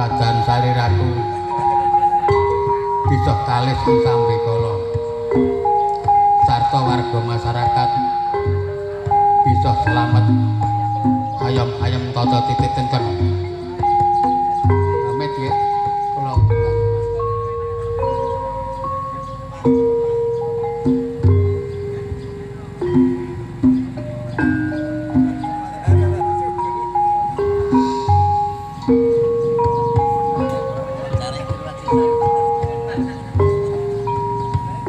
badan saliraku bisa kalis sampai kolo sarto warga masyarakat bisa selamat ayam-ayam toto titik tenteng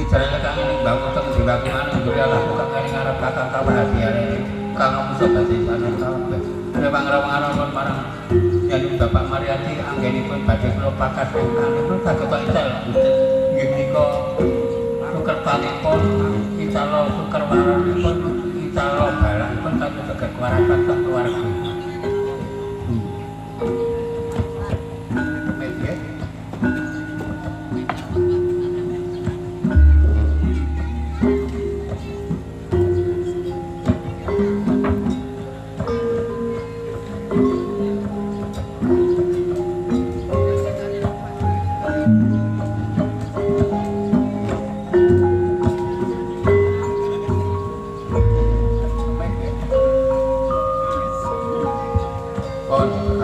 Ini jaranya kami ini bangun teng jiwaku anu duri Allah bukan kami ngarep kakang hati hadiah ini kakang musuh basi sana kawan memang rawang pun marang yang Bapak Mariati anggeni nah, pun badai kulo pakat yang kami pun kaget tak intel gini kok tukar tali pun kita lo tukar warna pun kita lo barang pun kaget tukar kuarapan tak keluarga. Bye.